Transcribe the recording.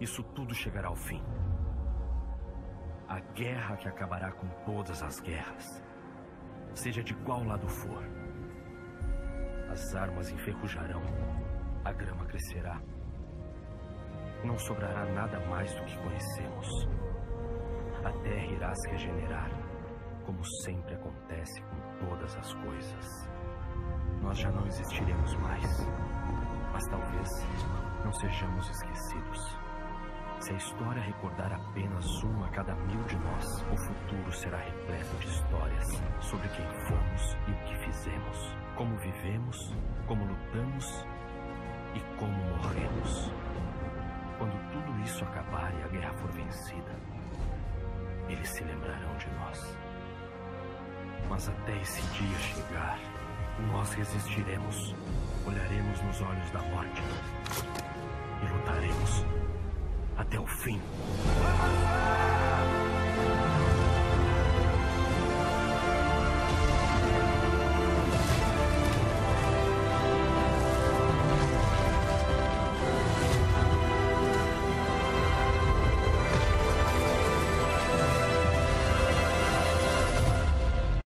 isso tudo chegará ao fim. A guerra que acabará com todas as guerras, seja de qual lado for. As armas enferrujarão, a grama crescerá. Não sobrará nada mais do que conhecemos. A terra irá se regenerar, como sempre acontece com todas as coisas. Nós já não existiremos mais, mas talvez não sejamos esquecidos. Se a história recordar apenas uma a cada mil de nós, o futuro será repleto de histórias sobre quem fomos e o que fizemos, como vivemos, como lutamos e como morremos. Quando tudo isso acabar e a guerra for vencida, eles se lembrarão de nós. Mas até esse dia chegar, nós resistiremos, olharemos nos olhos da morte e lutaremos até o fim.